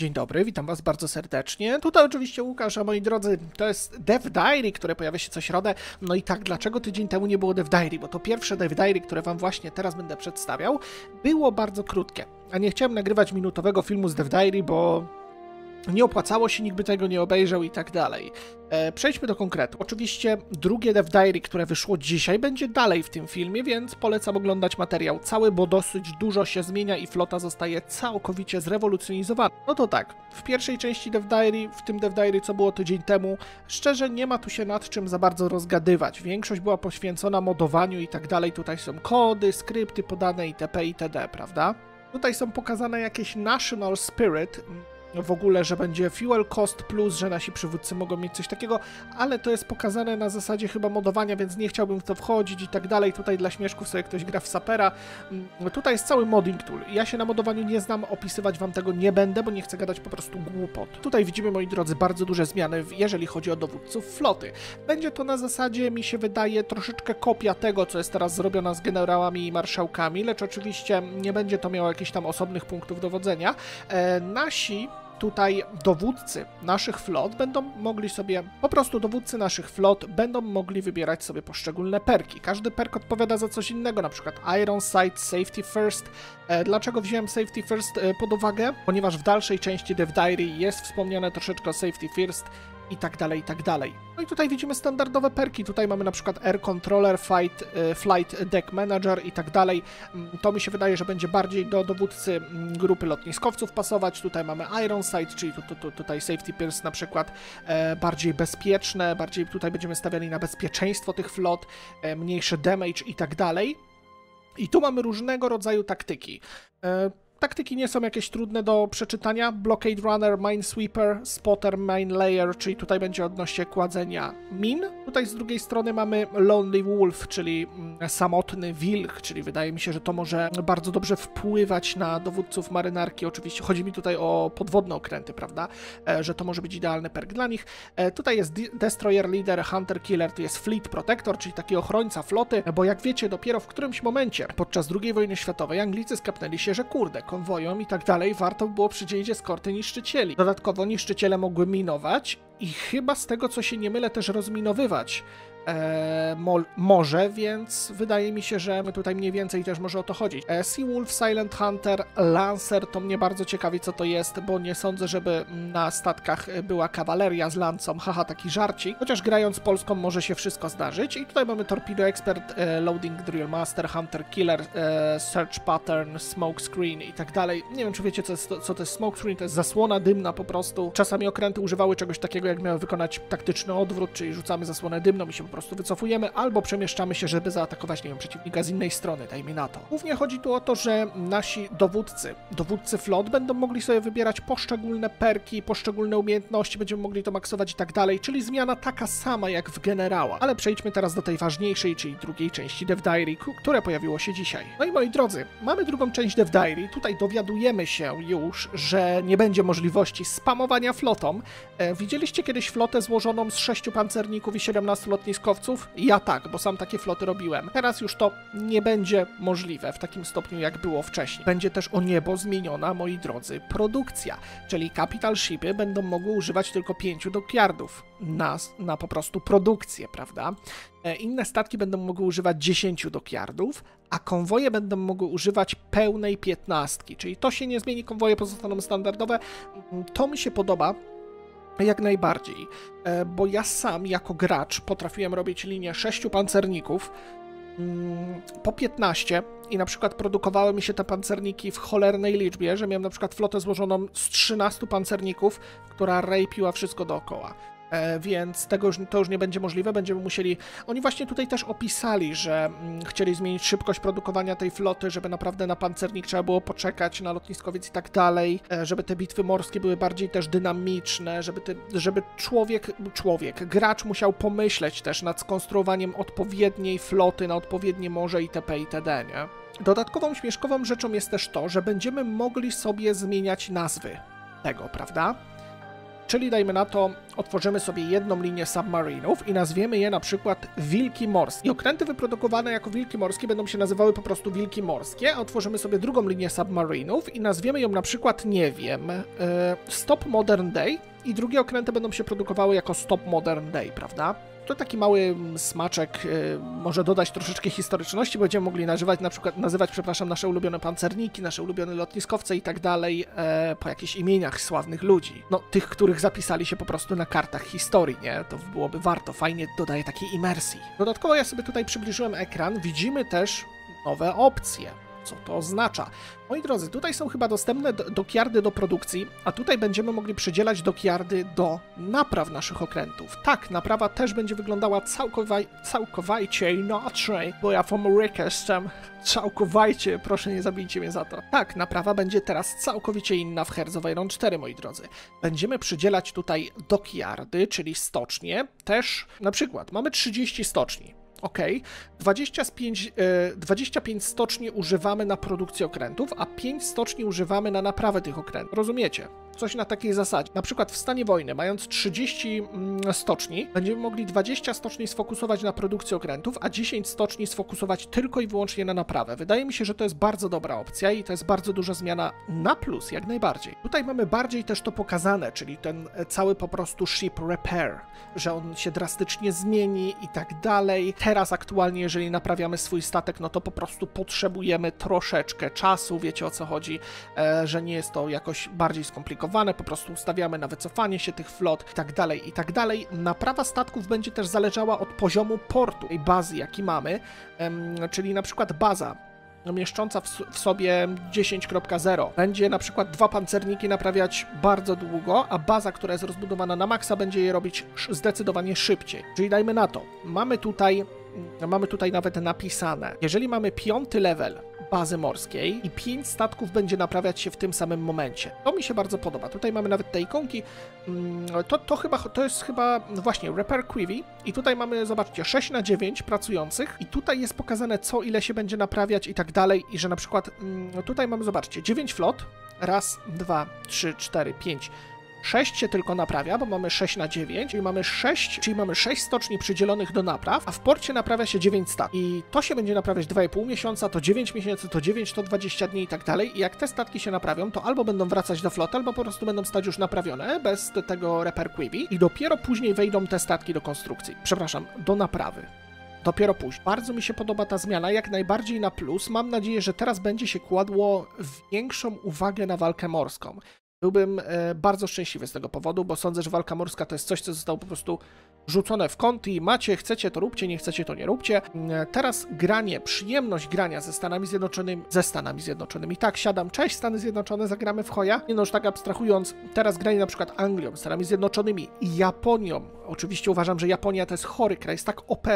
Dzień dobry, witam Was bardzo serdecznie. Tutaj oczywiście Łukasz, a moi drodzy, to jest Dev Diary, które pojawia się co środę. No i tak, dlaczego tydzień temu nie było Dev Diary? Bo to pierwsze Dev Diary, które Wam właśnie teraz będę przedstawiał, było bardzo krótkie. A nie chciałem nagrywać minutowego filmu z Dev Diary, bo nie opłacało się, nikt by tego nie obejrzał i tak dalej. E, przejdźmy do konkretu. Oczywiście drugie Dev Diary, które wyszło dzisiaj, będzie dalej w tym filmie, więc polecam oglądać materiał cały, bo dosyć dużo się zmienia i flota zostaje całkowicie zrewolucjonizowana. No to tak, w pierwszej części Dev Diary, w tym Dev Diary, co było tydzień temu, szczerze nie ma tu się nad czym za bardzo rozgadywać. Większość była poświęcona modowaniu i tak dalej. Tutaj są kody, skrypty podane itp. itd., prawda? Tutaj są pokazane jakieś National Spirit, w ogóle, że będzie fuel cost plus, że nasi przywódcy mogą mieć coś takiego, ale to jest pokazane na zasadzie chyba modowania, więc nie chciałbym w to wchodzić i tak dalej. Tutaj dla śmieszków sobie ktoś gra w sapera. Mm, tutaj jest cały modding tool. Ja się na modowaniu nie znam, opisywać wam tego nie będę, bo nie chcę gadać po prostu głupot. Tutaj widzimy, moi drodzy, bardzo duże zmiany, jeżeli chodzi o dowódców floty. Będzie to na zasadzie, mi się wydaje, troszeczkę kopia tego, co jest teraz zrobione z generałami i marszałkami, lecz oczywiście nie będzie to miało jakichś tam osobnych punktów dowodzenia. E, nasi tutaj dowódcy naszych flot będą mogli sobie, po prostu dowódcy naszych flot będą mogli wybierać sobie poszczególne perki. Każdy perk odpowiada za coś innego, na przykład Iron Sight, Safety First. E, dlaczego wziąłem Safety First e, pod uwagę? Ponieważ w dalszej części Dev Diary jest wspomniane troszeczkę o Safety First i tak dalej, i tak dalej. No i tutaj widzimy standardowe perki. Tutaj mamy na przykład Air Controller, Fight, e, Flight Deck Manager i tak dalej. Mm, to mi się wydaje, że będzie bardziej do dowódcy mm, grupy lotniskowców pasować. Tutaj mamy Iron Sight, czyli tu, tu, tu, tutaj Safety Pierce na przykład e, bardziej bezpieczne, bardziej tutaj będziemy stawiali na bezpieczeństwo tych flot, e, mniejszy damage i tak dalej. I tu mamy różnego rodzaju taktyki. Taktyki nie są jakieś trudne do przeczytania. Blockade Runner, Minesweeper, Spotter, Main Layer, czyli tutaj będzie odnośnie kładzenia min. Tutaj z drugiej strony mamy Lonely Wolf, czyli mm, samotny wilk, czyli wydaje mi się, że to może bardzo dobrze wpływać na dowódców marynarki. Oczywiście chodzi mi tutaj o podwodne okręty, prawda? E, że to może być idealny perk dla nich. E, tutaj jest Destroyer Leader, Hunter Killer, tu jest Fleet Protector, czyli taki ochrońca floty, bo jak wiecie, dopiero w którymś momencie podczas II wojny światowej Anglicy skapnęli się, że kurde, konwojom i tak dalej, warto było przydzielić eskorty niszczycieli. Dodatkowo niszczyciele mogły minować i chyba z tego co się nie mylę też rozminowywać e, mo może, więc wydaje mi się, że tutaj mniej więcej też może o to chodzić. E, Seawolf, Silent Hunter, Lancer to mnie bardzo ciekawi co to jest, bo nie sądzę, żeby na statkach była kawaleria z lancą, haha, taki żarcik. Chociaż grając polską może się wszystko zdarzyć. I tutaj mamy Torpedo Expert, e, Loading Drill Master, Hunter Killer, e, Search Pattern, Smoke Screen i tak dalej. Nie wiem, czy wiecie, co, co to jest Smoke Screen, to jest zasłona dymna po prostu. Czasami okręty używały czegoś takiego, jak miały wykonać taktyczny odwrót, czyli rzucamy zasłonę dymną i się po prostu wycofujemy, albo przemieszczamy się, żeby zaatakować, nie wiem, przeciwnika z innej strony, dajmy na to. Głównie chodzi tu o to, że nasi dowódcy, dowódcy flot będą mogli sobie wybierać poszczególne perki, poszczególne umiejętności, będziemy mogli to maksować i tak dalej, czyli zmiana taka sama jak w generała. Ale przejdźmy teraz do tej ważniejszej, czyli drugiej części Dev Diary, które pojawiło się dzisiaj. No i moi drodzy, mamy drugą część Dev Diary, tutaj dowiadujemy się już, że nie będzie możliwości spamowania flotą. E, widzieliście kiedyś flotę złożoną z 6 pancerników i 17 Ja tak, bo sam takie floty robiłem. Teraz już to nie będzie możliwe w takim stopniu, jak było wcześniej. Będzie też o niebo zmieniona, moi drodzy, produkcja, czyli capital shipy będą mogły używać tylko 5 dockyardów na, na po prostu produkcję, prawda? E, inne statki będą mogły używać 10 dockyardów, a konwoje będą mogły używać pełnej 15, czyli to się nie zmieni, konwoje pozostaną standardowe. To mi się podoba, jak najbardziej, e, bo ja sam jako gracz potrafiłem robić linię 6 pancerników mm, po 15 i na przykład produkowały mi się te pancerniki w cholernej liczbie, że miałem na przykład flotę złożoną z 13 pancerników, która rejpiła wszystko dookoła. E, więc tego już, to już nie będzie możliwe. Będziemy musieli. Oni właśnie tutaj też opisali, że mm, chcieli zmienić szybkość produkowania tej floty, żeby naprawdę na pancernik trzeba było poczekać, na lotniskowiec i tak dalej, e, żeby te bitwy morskie były bardziej też dynamiczne, żeby, te, żeby człowiek, człowiek, gracz musiał pomyśleć też nad skonstruowaniem odpowiedniej floty na odpowiednie morze itp. itd. Nie? Dodatkową śmieszkową rzeczą jest też to, że będziemy mogli sobie zmieniać nazwy tego, prawda? Czyli dajmy na to, otworzymy sobie jedną linię submarinów i nazwiemy je na przykład Wilki Morskie. I okręty wyprodukowane jako Wilki Morskie będą się nazywały po prostu Wilki Morskie, a otworzymy sobie drugą linię submarinów i nazwiemy ją na przykład, nie wiem, e, Stop Modern Day i drugie okręty będą się produkowały jako Stop Modern Day, prawda? To taki mały smaczek y, może dodać troszeczkę historyczności, będziemy mogli nazywać, na przykład, nazywać, przepraszam, nasze ulubione pancerniki, nasze ulubione lotniskowce i tak dalej e, po jakichś imieniach sławnych ludzi. No, tych, których zapisali się po prostu na kartach historii, nie? To byłoby warto, fajnie dodaje takiej imersji. Dodatkowo ja sobie tutaj przybliżyłem ekran, widzimy też nowe opcje co to oznacza. Moi drodzy, tutaj są chyba dostępne dokiardy do produkcji, a tutaj będziemy mogli przydzielać dokiardy do napraw naszych okrętów. Tak, naprawa też będzie wyglądała całkowaj, całkowicie inaczej, bo ja w Ameryce jestem całkowicie, proszę nie zabijcie mnie za to. Tak, naprawa będzie teraz całkowicie inna w Hearts of Iron 4, moi drodzy. Będziemy przydzielać tutaj dokiardy, czyli stocznie, też na przykład mamy 30 stoczni ok. 25, 25 stoczni używamy na produkcję okrętów, a 5 stoczni używamy na naprawę tych okrętów. Rozumiecie? Coś na takiej zasadzie. Na przykład w stanie wojny, mając 30 mm, stoczni, będziemy mogli 20 stoczni sfokusować na produkcję okrętów, a 10 stoczni sfokusować tylko i wyłącznie na naprawę. Wydaje mi się, że to jest bardzo dobra opcja i to jest bardzo duża zmiana na plus, jak najbardziej. Tutaj mamy bardziej też to pokazane, czyli ten cały po prostu ship repair, że on się drastycznie zmieni i tak dalej. Teraz aktualnie, jeżeli naprawiamy swój statek, no to po prostu potrzebujemy troszeczkę czasu, wiecie o co chodzi, e, że nie jest to jakoś bardziej skomplikowane po prostu ustawiamy na wycofanie się tych flot i tak dalej, i tak dalej. Naprawa statków będzie też zależała od poziomu portu i bazy, jaki mamy, czyli na przykład baza mieszcząca w, sobie 10.0 będzie na przykład dwa pancerniki naprawiać bardzo długo, a baza, która jest rozbudowana na maksa, będzie je robić zdecydowanie szybciej. Czyli dajmy na to, mamy tutaj, mamy tutaj nawet napisane, jeżeli mamy piąty level bazy morskiej i pięć statków będzie naprawiać się w tym samym momencie. To mi się bardzo podoba. Tutaj mamy nawet te ikonki. Mm, to, to chyba, to jest chyba właśnie Repair Quivi i tutaj mamy, zobaczcie, 6 na 9 pracujących i tutaj jest pokazane co, ile się będzie naprawiać i tak dalej i że na przykład mm, tutaj mamy, zobaczcie, 9 flot, raz, dwa, trzy, cztery, pięć 6 się tylko naprawia, bo mamy 6 na 9, czyli mamy 6, czyli mamy 6 stoczni przydzielonych do napraw, a w porcie naprawia się 9 statków. I to się będzie naprawiać 2,5 miesiąca, to 9 miesięcy, to 9, to 20 dni i tak dalej. I jak te statki się naprawią, to albo będą wracać do floty, albo po prostu będą stać już naprawione, bez tego repair quivi i dopiero później wejdą te statki do konstrukcji. Przepraszam, do naprawy dopiero później. Bardzo mi się podoba ta zmiana, jak najbardziej na plus. Mam nadzieję, że teraz będzie się kładło większą uwagę na walkę morską. Byłbym e, bardzo szczęśliwy z tego powodu, bo sądzę, że walka morska to jest coś, co zostało po prostu rzucone w kąt i macie, chcecie to róbcie, nie chcecie to nie róbcie. E, teraz granie, przyjemność grania ze Stanami Zjednoczonymi, ze Stanami Zjednoczonymi. Tak, siadam, cześć Stany Zjednoczone, zagramy w hoja. Nie no, już tak abstrahując, teraz granie na przykład Anglią, Stanami Zjednoczonymi Japonią. Oczywiście uważam, że Japonia to jest chory kraj, jest tak OP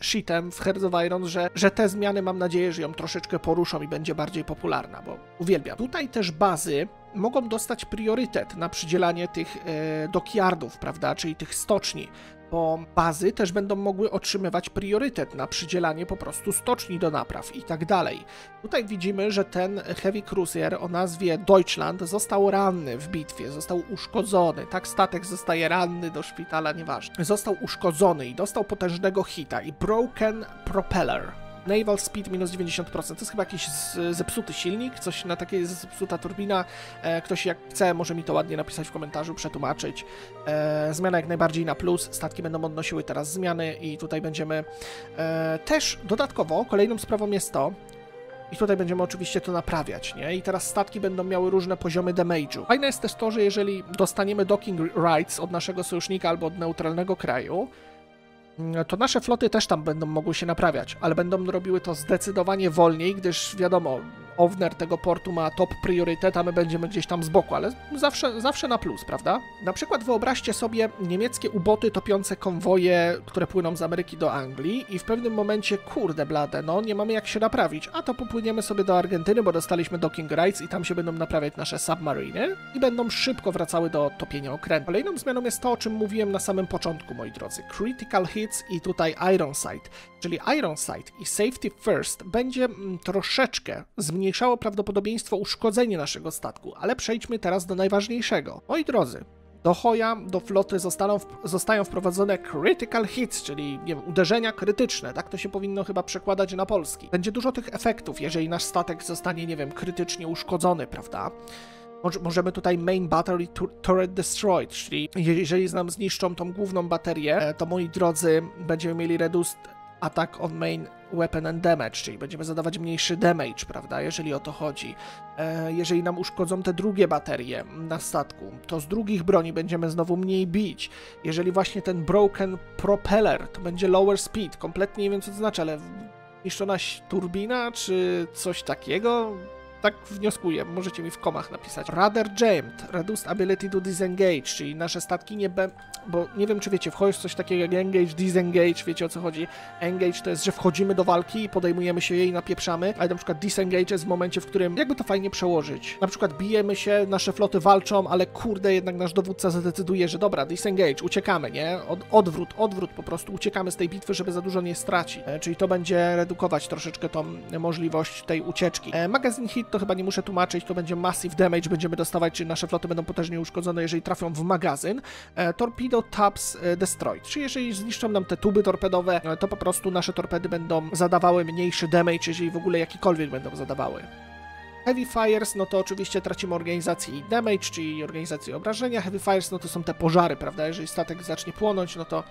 shitem w Hearts of Iron, że, że te zmiany mam nadzieję, że ją troszeczkę poruszą i będzie bardziej popularna, bo uwielbiam. Tutaj też bazy mogą dostać priorytet na przydzielanie tych e, dockyardów, prawda, czyli tych stoczni, bo bazy też będą mogły otrzymywać priorytet na przydzielanie po prostu stoczni do napraw i tak dalej. Tutaj widzimy, że ten Heavy Cruiser o nazwie Deutschland został ranny w bitwie, został uszkodzony. Tak, statek zostaje ranny do szpitala, nieważne. Został uszkodzony i dostał potężnego hita i Broken Propeller Naval Speed minus 90%. To jest chyba jakiś zepsuty silnik, coś na takiej zepsuta turbina. E, ktoś jak chce, może mi to ładnie napisać w komentarzu, przetłumaczyć. E, zmiana jak najbardziej na plus. Statki będą odnosiły teraz zmiany i tutaj będziemy e, też dodatkowo, kolejną sprawą jest to, i tutaj będziemy oczywiście to naprawiać, nie? I teraz statki będą miały różne poziomy damage'u. Fajne jest też to, że jeżeli dostaniemy docking rights od naszego sojusznika albo od neutralnego kraju, to nasze floty też tam będą mogły się naprawiać, ale będą robiły to zdecydowanie wolniej, gdyż wiadomo, owner tego portu ma top priorytet, a my będziemy gdzieś tam z boku, ale zawsze, zawsze na plus, prawda? Na przykład wyobraźcie sobie niemieckie uboty topiące konwoje, które płyną z Ameryki do Anglii i w pewnym momencie, kurde blade, no nie mamy jak się naprawić, a to popłyniemy sobie do Argentyny, bo dostaliśmy docking rights i tam się będą naprawiać nasze submariny i będą szybko wracały do topienia okrętu. Kolejną zmianą jest to, o czym mówiłem na samym początku, moi drodzy. Critical hits i tutaj Iron Sight, czyli Iron Sight i Safety First będzie mm, troszeczkę zmniejszało prawdopodobieństwo uszkodzenia naszego statku, ale przejdźmy teraz do najważniejszego. Moi drodzy, Do Hoja, do floty zostaną, zostają wprowadzone critical hits, czyli wiem, uderzenia krytyczne, tak to się powinno chyba przekładać na polski. Będzie dużo tych efektów, jeżeli nasz statek zostanie, nie wiem, krytycznie uszkodzony, prawda? Możemy tutaj main battery turret destroyed, czyli jeżeli nam zniszczą tą główną baterię, e, to moi drodzy, będziemy mieli reduced attack on main weapon and damage, czyli będziemy zadawać mniejszy damage, prawda, jeżeli o to chodzi. E, jeżeli nam uszkodzą te drugie baterie na statku, to z drugich broni będziemy znowu mniej bić. Jeżeli właśnie ten broken propeller, to będzie lower speed, kompletnie nie wiem co to znaczy, ale niszczona turbina, czy coś takiego, tak wnioskuję, możecie mi w komach napisać. Rather jammed, reduced ability to disengage, czyli nasze statki nie będą, bo nie wiem czy wiecie, wchodzisz coś takiego jak engage, disengage, wiecie o co chodzi. Engage to jest, że wchodzimy do walki i podejmujemy się jej, napieprzamy, ale na przykład disengage jest w momencie, w którym, jakby to fajnie przełożyć. Na przykład bijemy się, nasze floty walczą, ale kurde, jednak nasz dowódca zadecyduje, że dobra, disengage, uciekamy, nie? Od, odwrót, odwrót po prostu, uciekamy z tej bitwy, żeby za dużo nie stracić. E, czyli to będzie redukować troszeczkę tą możliwość tej ucieczki. E, hit to chyba nie muszę tłumaczyć, to będzie massive damage, będziemy dostawać, czyli nasze floty będą potężnie uszkodzone, jeżeli trafią w magazyn. E, torpedo tabs e, destroyed, czyli jeżeli zniszczą nam te tuby torpedowe, e, to po prostu nasze torpedy będą zadawały mniejszy damage, jeżeli w ogóle jakikolwiek będą zadawały. Heavy Fires, no to oczywiście tracimy organizację i damage, czyli organizację obrażenia. Heavy Fires, no to są te pożary, prawda? Jeżeli statek zacznie płonąć, no to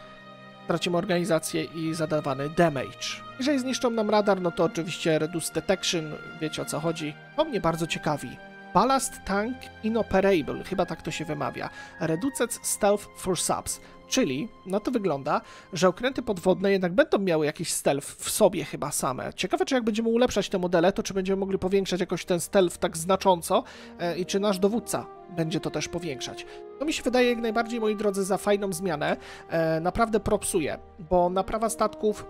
tracimy organizację i zadawany damage. Jeżeli zniszczą nam radar, no to oczywiście Reduce Detection, wiecie o co chodzi. To mnie bardzo ciekawi. Ballast Tank Inoperable, chyba tak to się wymawia. Reduced Stealth for Subs. Czyli na to wygląda, że okręty podwodne jednak będą miały jakiś stealth w sobie chyba same. Ciekawe, czy jak będziemy ulepszać te modele, to czy będziemy mogli powiększać jakoś ten stealth tak znacząco e, i czy nasz dowódca będzie to też powiększać. To mi się wydaje jak najbardziej, moi drodzy, za fajną zmianę. E, naprawdę propsuje, bo naprawa statków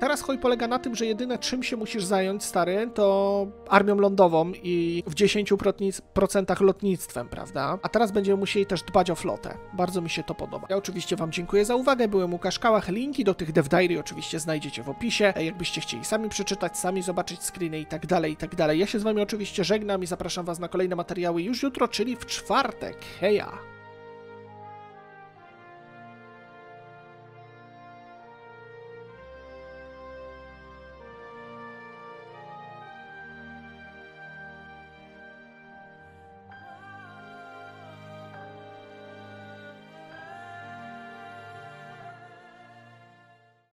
Teraz hoj polega na tym, że jedyne czym się musisz zająć, stary, to armią lądową i w 10% lotnictwem, prawda? A teraz będziemy musieli też dbać o flotę. Bardzo mi się to podoba. Ja oczywiście Wam dziękuję za uwagę, byłem Łukasz Kałach, linki do tych Dev Diary oczywiście znajdziecie w opisie, jakbyście chcieli sami przeczytać, sami zobaczyć screeny i tak dalej, i tak dalej. Ja się z Wami oczywiście żegnam i zapraszam Was na kolejne materiały już jutro, czyli w czwartek. Heja!